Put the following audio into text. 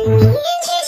一起。